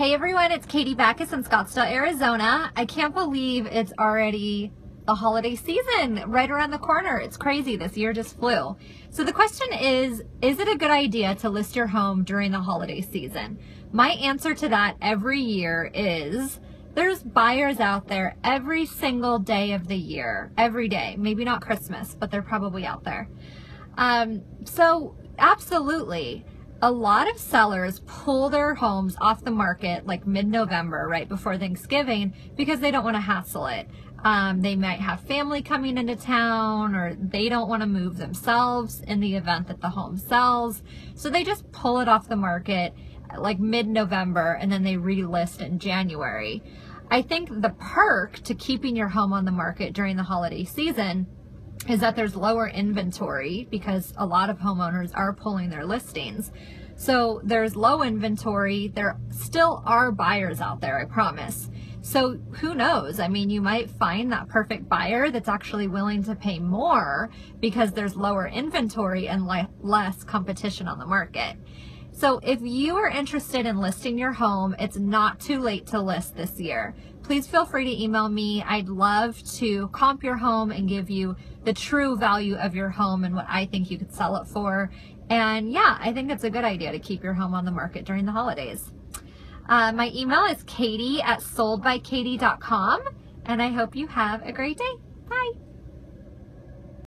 Hey everyone, it's Katie Baccus in Scottsdale, Arizona. I can't believe it's already the holiday season right around the corner. It's crazy. This year just flew. So the question is, is it a good idea to list your home during the holiday season? My answer to that every year is there's buyers out there every single day of the year, every day. Maybe not Christmas, but they're probably out there. Um, so absolutely a lot of sellers pull their homes off the market like mid-November, right before Thanksgiving, because they don't want to hassle it. Um, they might have family coming into town or they don't want to move themselves in the event that the home sells. So they just pull it off the market like mid-November and then they relist in January. I think the perk to keeping your home on the market during the holiday season is that there's lower inventory because a lot of homeowners are pulling their listings. So there's low inventory. There still are buyers out there, I promise. So who knows? I mean, you might find that perfect buyer that's actually willing to pay more because there's lower inventory and less competition on the market. So if you are interested in listing your home, it's not too late to list this year. Please feel free to email me. I'd love to comp your home and give you the true value of your home and what I think you could sell it for. And yeah, I think it's a good idea to keep your home on the market during the holidays. Uh, my email is katie at soldbykatie.com and I hope you have a great day. Bye.